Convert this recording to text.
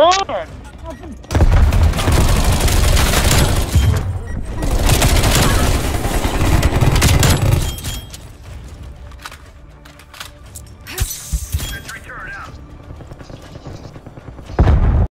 on?